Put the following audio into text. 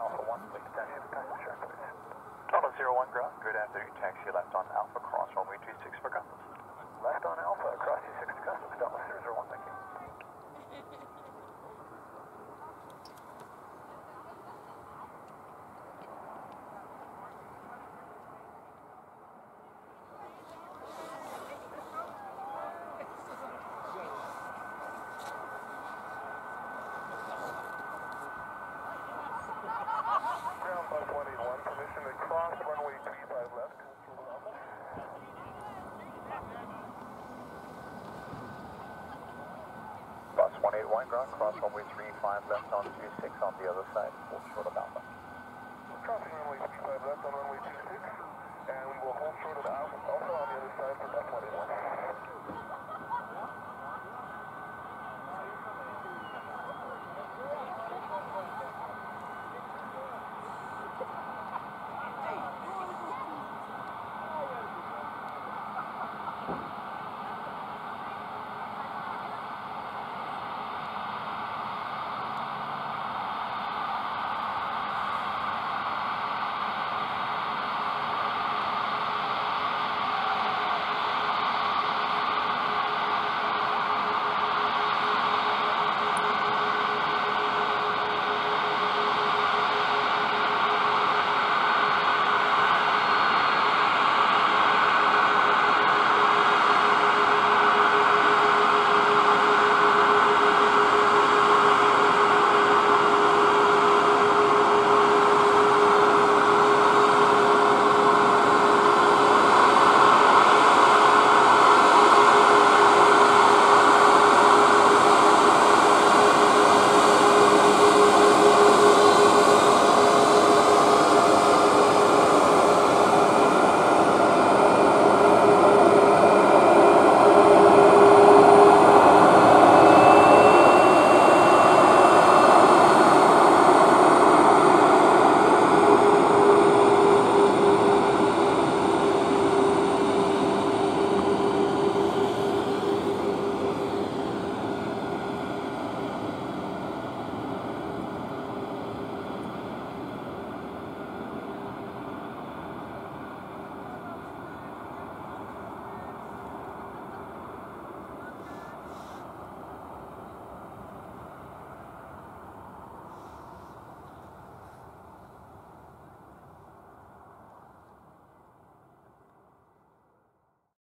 Alpha one, please taxi to taxi check, please. Delta Zero One ground, good afternoon, taxi left on Alpha Cross runway 26 for Compass. Left on Alpha, cross two six customs, Delta zero zero one, thank you. Ground 5181, permission to cross runway 35 left. Bus 181 ground, cross runway 35 left on 26 on the other side, hold short of Alpha.